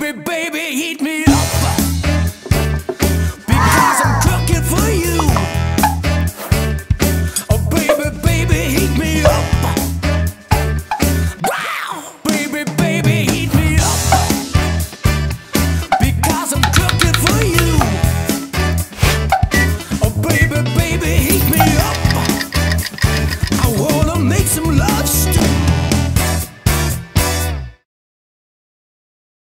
baby, baby, eat me